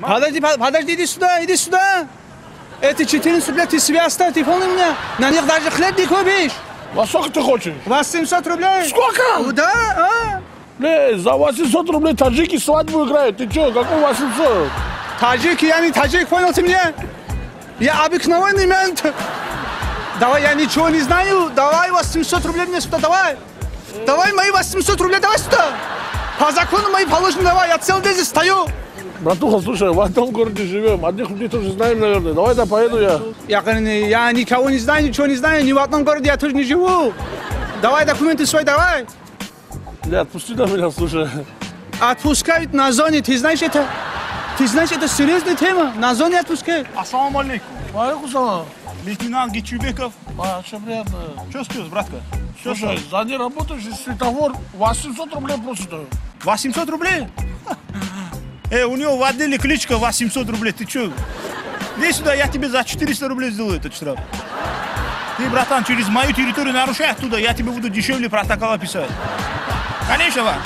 Подожди, под- подожди, иди сюда, иди сюда. Эти 14 рублей ты себе оставь, ты понял меня? На них даже хлеб не купишь. Во сколько ты хочешь? 800 рублей. Сколько? Да, а? Не, за 800 рублей таджики свадьбу играют. Ты что, какой 800? Таджик, я не таджик, понял ты меня? Я обыкновенный мент. Давай, я ничего не знаю. Давай 800 рублей мне сюда, давай. Давай мои 800 рублей, давай сюда. По закону мои положены, давай. Я целый день здесь стою. Братуха, слушай, в одном городе живем. Одних людей тоже знаем, наверное. Давай да поеду я. Я, говорю, я никого не знаю, ничего не знаю. Ни в одном городе я тоже не живу. Давай документы свои, давай. Не, отпусти на меня, слушай. Отпускают на зоне, ты знаешь это? Ты знаешь, это серьезная тема. На зоне отпускают. Ассаламу алейкум. Валейкум салам. Лейтенант Гичубеков. А, что приятно. Что спилось, братка? Что Слушай, за неработающий светофор 800 рублей просит. 800 рублей? Э, у него в отделе кличка 800 рублей. Ты что? Иди сюда, я тебе за 400 рублей сделаю этот штраф. Ты, братан, через мою территорию нарушай оттуда, я тебе буду дешевле протокола писать. Конечно, Вань.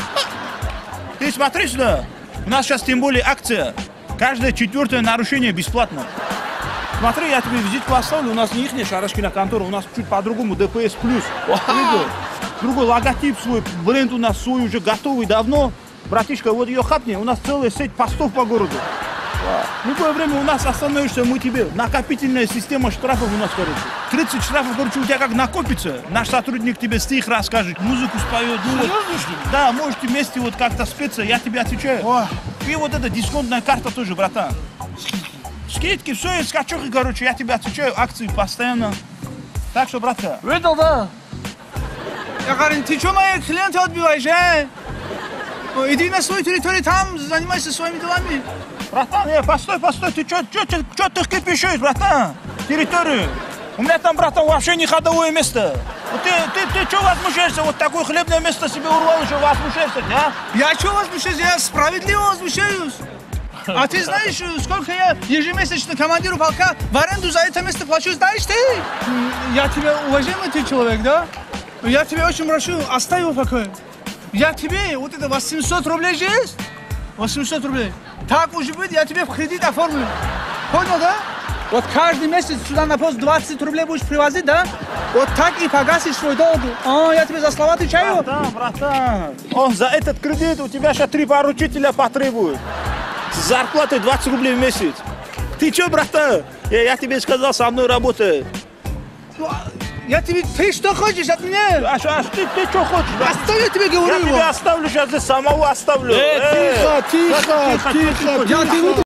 Ты смотри сюда. У нас сейчас тем более акция. Каждое четвертое нарушение бесплатно. Смотри, я тебе визитку оставлю. У нас не их Шарашкина контора, у нас чуть по-другому ДПС плюс. Другой логотип свой, бренд у нас свой уже готовый давно. Братишка, вот ее хапни, у нас целая сеть постов по городу. В любое время у нас остановишься, мы тебе. Накопительная система штрафов у нас, короче. 30 штрафов, короче, у тебя как накопится. Наш сотрудник тебе стих расскажет, музыку споет. Ну, вот. Да, можете вместе вот как-то спеться, я тебе отвечаю. И вот эта дисконтная карта тоже, братан. Скидки, все, скачухи, короче, я тебе отвечаю, акции постоянно. Так что, братка, Видел, да? Я говорю, ты что мои клиенты отбиваешь, а? Ну, Иди на свою территорию, там занимайся своими делами. братан, э, постой, постой, ты что ты кипишешь, братан? Территорию. У меня там, братан, вообще не ходовое место. Вот ты, ты, ты что возмущаешься? Вот такое хлебное место себе урвал, еще возмущаешься, а? Я что возмущаюсь? Я справедливо возмущаюсь. А ты знаешь, сколько я ежемесячно командиру полка в аренду за это место плачу, знаешь ты? Я тебя уважаемый ты человек, да? Я тебя очень прошу, оставь его в покое. Я тебе вот это 800 рублей же есть? 800 рублей. Так уже будет, я тебе в кредит оформлю. Понял, да? Вот каждый месяц сюда на пост 20 рублей будешь привозить, да? Вот так и погасишь свой долг. А, я тебе за слова отвечаю. Братан, братан, он за этот кредит у тебя сейчас три поручителя потребует. С зарплатой 20 рублей в месяц. Ты что, братан? Я, я тебе сказал, со мной работай. А Я тебе, ты что хочешь от меня? А, что- а ты, ты что хочешь? да? Оставь, я тебе Я говорю. тебя оставлю сейчас, здесь самого оставлю. Э, тихо, тихо, тихо, Я тебе